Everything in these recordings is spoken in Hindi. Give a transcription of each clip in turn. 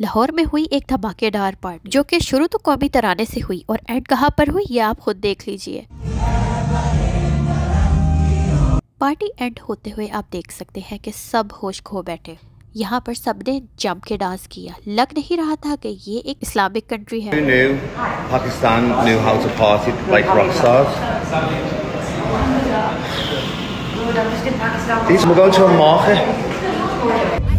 लाहौर में हुई एक धमाकेदार पार्टी जो कि शुरू तो कौमी तराने से हुई और एंड कहाँ पर हुई ये आप खुद देख लीजिए। पार्टी एंड होते हुए आप देख सकते हैं कि सब होश खो बैठे। यहाँ पर सबने जम के डांस किया। लग नहीं रहा था कि ये एक इस्लामिक कंट्री है। Pakistan knew how to party like rock stars. These we're going to a market.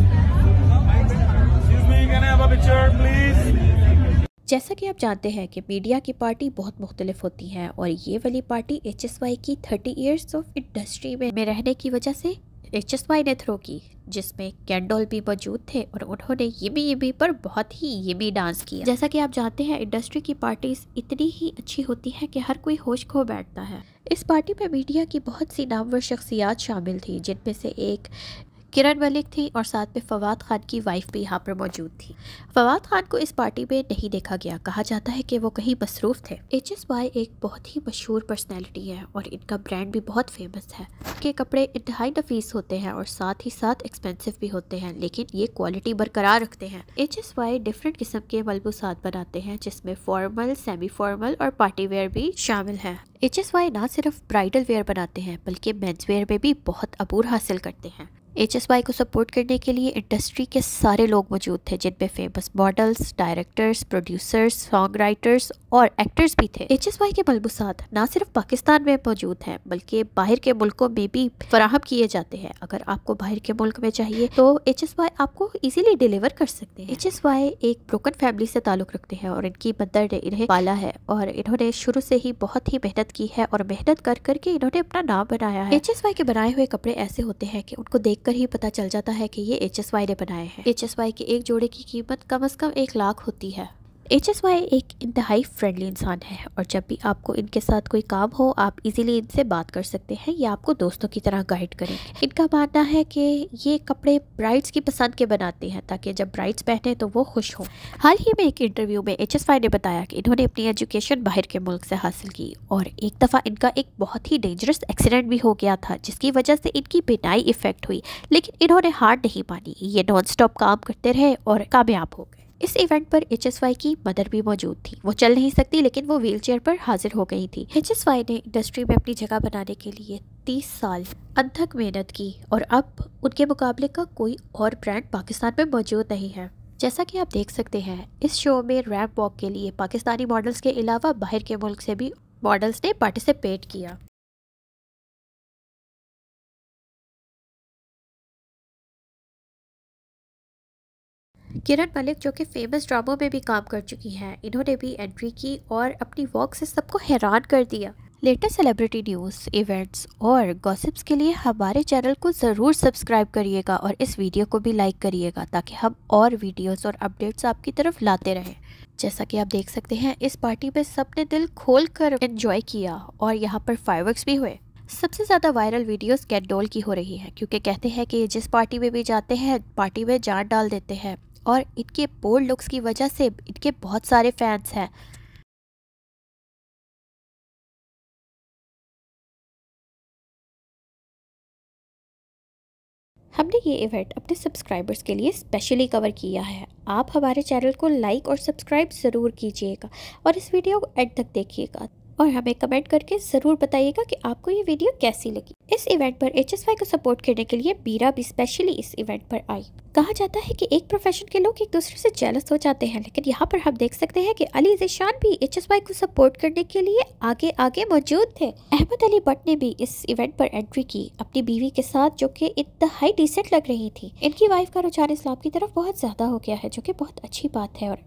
जैसा कि आप जानते हैं कि मीडिया की पार्टी बहुत मुख्तलिफ़ होती हैं और ये वाली पार्टी एच एस वाई की थर्टी ईयर्स ऑफ़ इंडस्ट्री में, में रहने की वजह से एच एस वाई ने थ्रो की जिसमें कैंडोल भी मौजूद थे और उन्होंने यमी यमी पर बहुत ही यमी डांस किया। जैसा कि आप जानते हैं इंडस्ट्री की पार्टीज़ इतनी ही अच्छी होती हैं कि हर कोई होश खो बैठता है। इस पार्टी में मीडिया की बहुत सी नामवर शख्सियात शामिल थी जिनमें से एक किरण मलिक थी और साथ में फवाद खान की वाइफ भी यहाँ पर मौजूद थी। फवाद खान को इस पार्टी में नहीं देखा गया। कहा जाता है कि वो कहीं मसरूफ थे। एच एस वाई एक बहुत ही मशहूर पर्सनैलिटी है और इनका ब्रांड भी बहुत फ़ेमस है। इनके कपड़े इंतहाई नफीस होते हैं और साथ ही साथ एक्सपेंसिव भी होते हैं, लेकिन ये क्वालिटी बरकरार रखते हैं। एच एस वाई डिफरेंट किस्म के मलबूसात बनाते हैं, जिसमें फॉर्मल सेमी फॉर्मल और पार्टी वेयर भी शामिल है। एच एस वाई ना सिर्फ़ ब्राइडल वेयर बनाते हैं, बल्कि मेन्स वेयर में भी बहुत अबूर हासिल करते हैं। एच एस वाई को सपोर्ट करने के लिए इंडस्ट्री के सारे लोग मौजूद थे, जिनमें famous models directors producers song writers और एक्टर्स भी थे। एच एस वाई के मलबूसात न सिर्फ़ पाकिस्तान में मौजूद हैं, बल्कि बाहर के मुल्कों में भी फराहम किए जाते हैं। अगर आपको बाहर के मुल्क में चाहिए तो एच एस वाई आपको इजीली डिलीवर कर सकते हैं। एच एस वाई एक ब्रोकन फैमिली से ताल्लुक रखते हैं और इनकी मदर ने इन्हें पाला है और इन्होंने शुरू से ही बहुत ही मेहनत की है और मेहनत कर करके इन्होंने अपना नाम बनाया है। एच एस वाई के बनाए हुए कपड़े ऐसे होते हैं कि उनको देख कर ही पता चल जाता है कि ये एच एस वाई ने बनाए हैं। एच एस वाई के एक जोड़े की कीमत कम अज कम एक लाख होती है। एच एस वाई एक इंतहाई फ्रेंडली इंसान है और जब भी आपको इनके साथ कोई काम हो, आप इजीली इनसे बात कर सकते हैं या आपको दोस्तों की तरह गाइड करें। इनका मानना है कि ये कपड़े ब्राइड्स की पसंद के बनाते हैं ताकि जब ब्राइड्स पहने तो वो खुश हों। हाल ही में एक इंटरव्यू में एच एस वाई ने बताया कि इन्होंने अपनी एजुकेशन बाहर के मुल्क से हासिल की और एक दफ़ा इनका एक बहुत ही डेंजरस एक्सीडेंट भी हो गया था, जिसकी वजह से इनकी बेनाई इफ़ेक्ट हुई, लेकिन इन्होंने हार नहीं मानी। ये नॉन स्टॉप काम करते रहे और कामयाब हो गए। इस इवेंट पर एच एस वाई की मदर भी मौजूद थी। वो चल नहीं सकती, लेकिन वो व्हील पर हाजिर हो गई थी। एच एस वाई ने इंडस्ट्री में अपनी जगह बनाने के लिए तीस साल अनथक मेहनत की और अब उनके मुकाबले का कोई और ब्रांड पाकिस्तान में मौजूद नहीं है। जैसा कि आप देख सकते हैं, इस शो में रैप वॉक के लिए पाकिस्तानी मॉडल्स के अलावा बाहर के मुल्क से भी मॉडल्स ने पार्टिसिपेट किया। किरण मलिक, जो कि फ़ेमस ड्रामों में भी काम कर चुकी हैं, इन्होंने भी एंट्री की और अपनी वॉक से सबको हैरान कर दिया। लेटेस्ट सेलिब्रिटी न्यूज़ इवेंट्स और गॉसिप्स के लिए हमारे चैनल को ज़रूर सब्सक्राइब करिएगा और इस वीडियो को भी लाइक करिएगा, ताकि हम और वीडियोस और अपडेट्स आपकी तरफ़ लाते रहें। जैसा कि आप देख सकते हैं, इस पार्टी में सबने दिल खोल कर इन्जॉय किया और यहाँ पर फायरवर्क्स भी हुए। सबसे ज़्यादा वायरल वीडियोस कैटडोल की हो रही है, क्योंकि कहते हैं कि जिस पार्टी में भी जाते हैं पार्टी में जान डाल देते हैं। और इनके बोल्ड लुक्स की वजह से इनके बहुत सारे फैंस हैं। हमने ये इवेंट अपने सब्सक्राइबर्स के लिए स्पेशली कवर किया है। आप हमारे चैनल को लाइक और सब्सक्राइब ज़रूर कीजिएगा और इस वीडियो को एंड तक देखिएगा। और हमें कमेंट करके ज़रूर बताइएगा कि आपको ये वीडियो कैसी लगी। इस इवेंट पर एच को सपोर्ट करने के लिए बीरा भी स्पेशली इस इवेंट पर आई। कहा जाता है कि एक प्रोफेशन के लोग एक दूसरे से जेलस हो जाते हैं, लेकिन यहाँ पर हम देख सकते हैं कि अली जिशान भी एचएसवाई को सपोर्ट करने के लिए आगे आगे मौजूद थे। अहमद अली भट्ट ने भी इस इवेंट पर एंट्री की, अपनी बीवी के साथ, जो कि इंतहाई डिसेंट लग रही थी। इनकी वाइफ का रुझान इस्लाम की तरफ़ बहुत ज़्यादा हो गया है, जो कि बहुत अच्छी बात है और